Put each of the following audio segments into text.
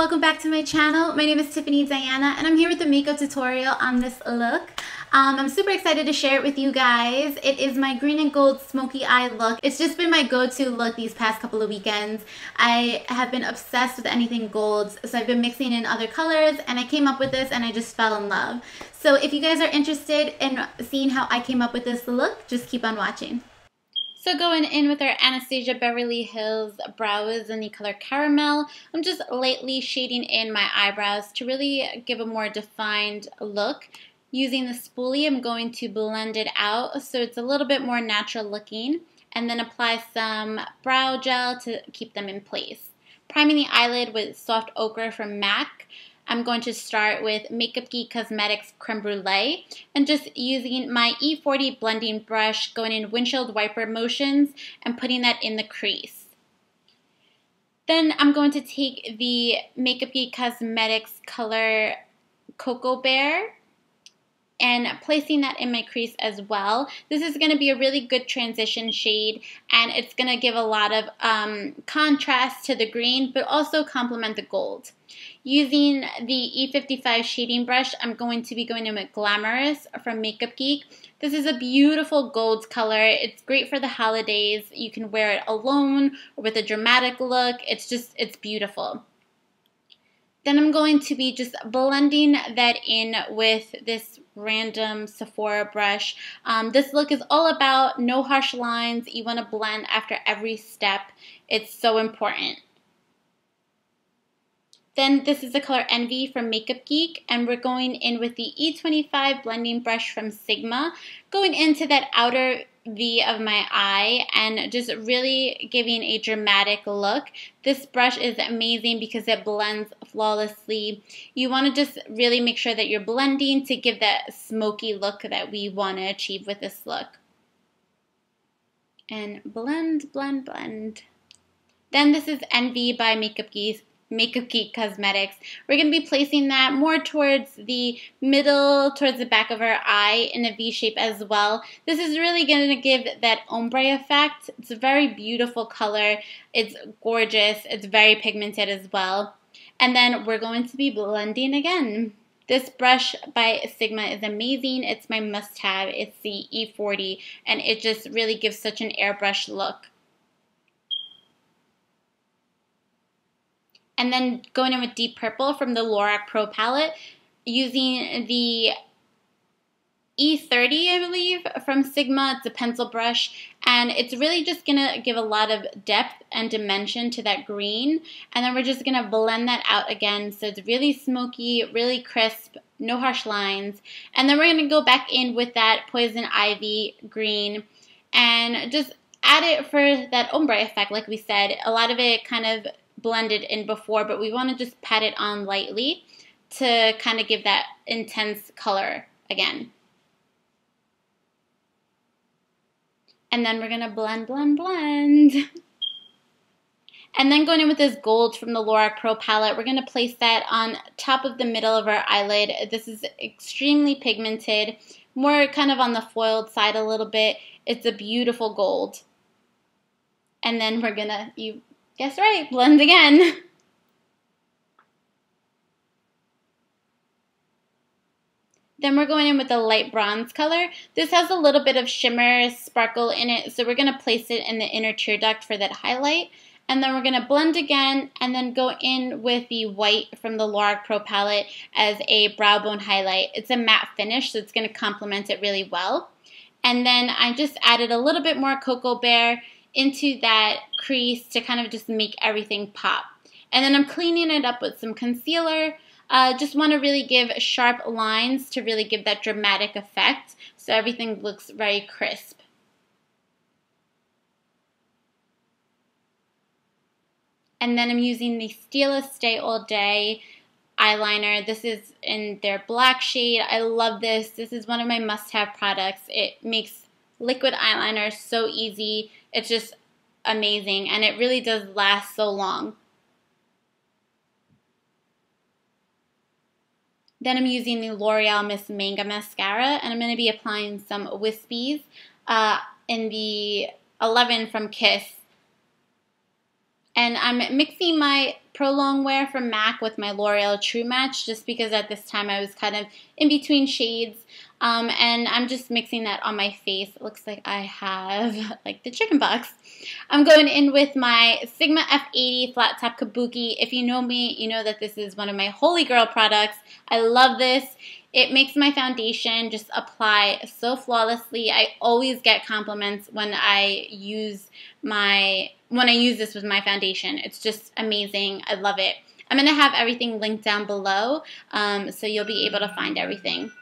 welcome back to my channel. My name is Tiffany Diana and I'm here with a makeup tutorial on this look. Um, I'm super excited to share it with you guys. It is my green and gold smoky eye look. It's just been my go-to look these past couple of weekends. I have been obsessed with anything gold, so I've been mixing in other colors and I came up with this and I just fell in love. So if you guys are interested in seeing how I came up with this look, just keep on watching. So going in with our Anastasia Beverly Hills brows in the color Caramel, I'm just lightly shading in my eyebrows to really give a more defined look. Using the spoolie, I'm going to blend it out so it's a little bit more natural looking and then apply some brow gel to keep them in place. Priming the eyelid with Soft Ochre from MAC. I'm going to start with Makeup Geek Cosmetics Creme Brulee and just using my E40 blending brush, going in windshield wiper motions and putting that in the crease. Then I'm going to take the Makeup Geek Cosmetics color Cocoa Bear and placing that in my crease as well. This is going to be a really good transition shade and it's going to give a lot of um, contrast to the green but also complement the gold. Using the E55 shading brush, I'm going to be going in with Glamorous from Makeup Geek. This is a beautiful gold color. It's great for the holidays. You can wear it alone or with a dramatic look. It's just, it's beautiful. Then I'm going to be just blending that in with this random Sephora brush. Um, this look is all about no harsh lines. You want to blend after every step. It's so important. Then this is the color Envy from Makeup Geek, and we're going in with the E25 blending brush from Sigma, going into that outer V of my eye and just really giving a dramatic look. This brush is amazing because it blends flawlessly. You want to just really make sure that you're blending to give that smoky look that we want to achieve with this look. And blend, blend, blend. Then this is Envy by Makeup Geek Makeup Geek Cosmetics. We're going to be placing that more towards the middle, towards the back of our eye in a V shape as well. This is really going to give that ombre effect. It's a very beautiful color. It's gorgeous. It's very pigmented as well. And then we're going to be blending again. This brush by Sigma is amazing. It's my must-have. It's the E40, and it just really gives such an airbrush look. And then going in with Deep Purple from the Lorac Pro palette, using the E30, I believe, from Sigma. It's a pencil brush, and it's really just going to give a lot of depth and dimension to that green. And then we're just going to blend that out again so it's really smoky, really crisp, no harsh lines. And then we're going to go back in with that Poison Ivy green and just add it for that ombre effect, like we said. A lot of it kind of blended in before, but we want to just pat it on lightly to kind of give that intense color again. And then we're going to blend, blend, blend. And then going in with this gold from the Lorac Pro palette, we're going to place that on top of the middle of our eyelid. This is extremely pigmented, more kind of on the foiled side a little bit. It's a beautiful gold. And then we're going to, you Guess right, blend again. Then we're going in with the light bronze color. This has a little bit of shimmer, sparkle in it, so we're going to place it in the inner tear duct for that highlight. And then we're going to blend again and then go in with the white from the Lorac Pro palette as a brow bone highlight. It's a matte finish, so it's going to complement it really well. And then I just added a little bit more Cocoa Bear into that crease to kind of just make everything pop. And then I'm cleaning it up with some concealer. Uh, just want to really give sharp lines to really give that dramatic effect so everything looks very crisp. And then I'm using the Stila Stay All Day eyeliner. This is in their black shade. I love this. This is one of my must-have products. It makes liquid eyeliner so easy. It's just amazing and it really does last so long. Then I'm using the L'Oreal Miss Manga Mascara and I'm going to be applying some wispies uh, in the 11 from Kiss. And I'm mixing my Pro Longwear from MAC with my L'Oreal True Match just because at this time I was kind of in between shades. Um, and I'm just mixing that on my face. It looks like I have like the chicken pox. I'm going in with my Sigma F80 Flat Top Kabuki. If you know me, you know that this is one of my holy grail products. I love this. It makes my foundation just apply so flawlessly. I always get compliments when I use my when I use this with my foundation. It's just amazing. I love it. I'm going to have everything linked down below um, so you'll be able to find everything.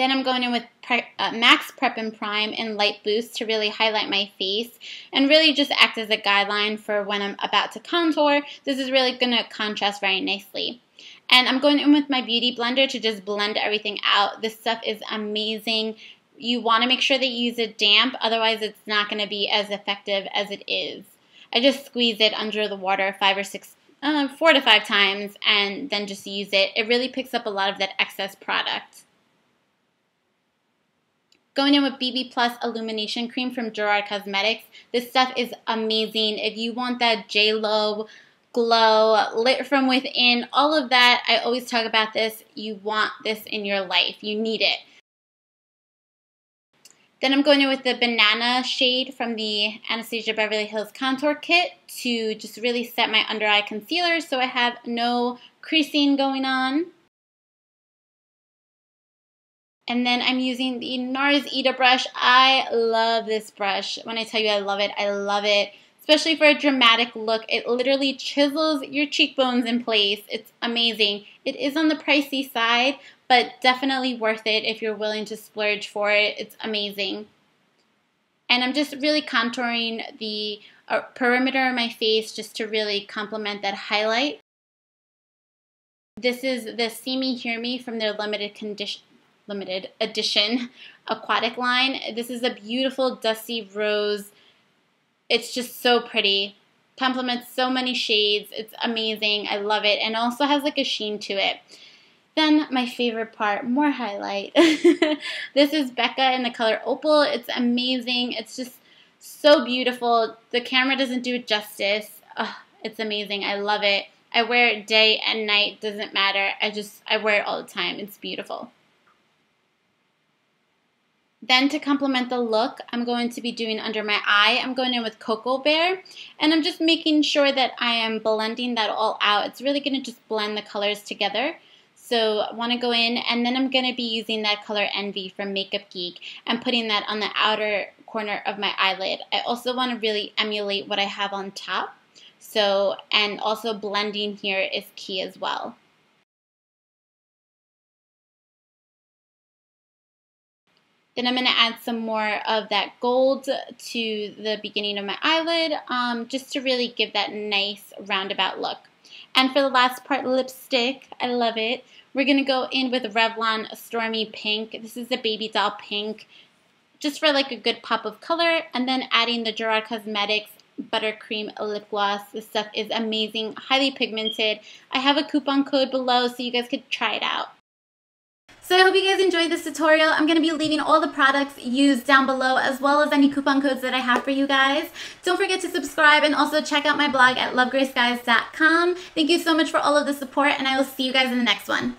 Then I'm going in with Pre uh, MAC's Prep and Prime and Light Boost to really highlight my face and really just act as a guideline for when I'm about to contour. This is really going to contrast very nicely. And I'm going in with my Beauty Blender to just blend everything out. This stuff is amazing. You want to make sure that you use it damp, otherwise it's not going to be as effective as it is. I just squeeze it under the water five or six, uh, four to five times and then just use it. It really picks up a lot of that excess product. Going in with BB Plus Illumination Cream from Gerard Cosmetics. This stuff is amazing. If you want that J-Lo glow, lit from within, all of that, I always talk about this. You want this in your life. You need it. Then I'm going in with the banana shade from the Anastasia Beverly Hills Contour Kit to just really set my under eye concealer so I have no creasing going on. And then I'm using the NARS Ita brush. I love this brush. When I tell you I love it, I love it. Especially for a dramatic look. It literally chisels your cheekbones in place. It's amazing. It is on the pricey side, but definitely worth it if you're willing to splurge for it. It's amazing. And I'm just really contouring the uh, perimeter of my face just to really complement that highlight. This is the See Me Hear Me from their limited condition limited edition aquatic line. This is a beautiful dusty rose. It's just so pretty. Complements so many shades. It's amazing. I love it. And also has like a sheen to it. Then my favorite part, more highlight. this is Becca in the color Opal. It's amazing. It's just so beautiful. The camera doesn't do it justice. It's amazing. I love it. I wear it day and night. Doesn't matter. I just, I wear it all the time. It's beautiful. Then to complement the look, I'm going to be doing under my eye, I'm going in with Cocoa Bear. And I'm just making sure that I am blending that all out. It's really going to just blend the colors together. So I want to go in and then I'm going to be using that color Envy from Makeup Geek and putting that on the outer corner of my eyelid. I also want to really emulate what I have on top. So, and also blending here is key as well. Then I'm going to add some more of that gold to the beginning of my eyelid um, just to really give that nice roundabout look. And for the last part, lipstick, I love it. We're going to go in with Revlon Stormy Pink. This is the baby doll pink, just for like a good pop of color. And then adding the Gerard Cosmetics Buttercream Lip Gloss. This stuff is amazing, highly pigmented. I have a coupon code below so you guys could try it out. So I hope you guys enjoyed this tutorial. I'm going to be leaving all the products used down below as well as any coupon codes that I have for you guys. Don't forget to subscribe and also check out my blog at lovegreyskies.com. Thank you so much for all of the support and I will see you guys in the next one.